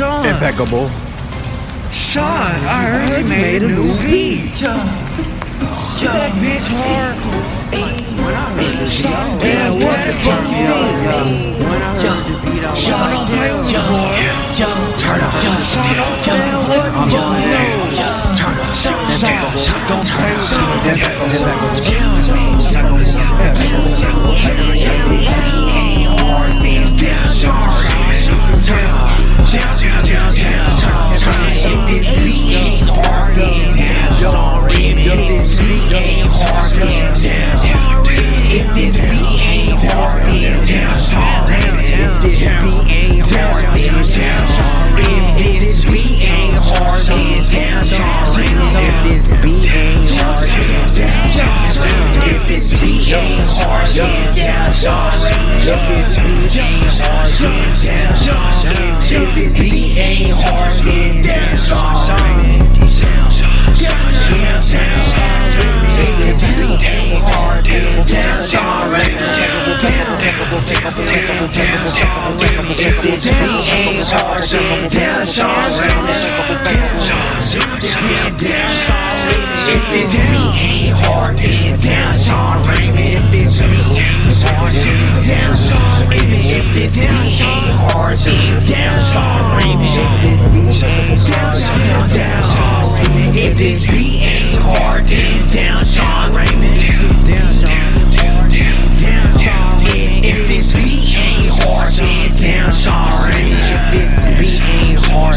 Sean. Impeccable. Sean, I heard you made a new beat. That bitch hard. Yeah, what the fuck you mean? Sean don't play with me, boy. Turn up. Sean don't play with me. What If this beat ain't hard, then down Sean Raymond. If this beat ain't hard, then down Sean Raymond. If this beat ain't hard, then down. Down, down, down, down, Sean Raymond. If this beat ain't hard, then down Sean Raymond. If this beat ain't hard,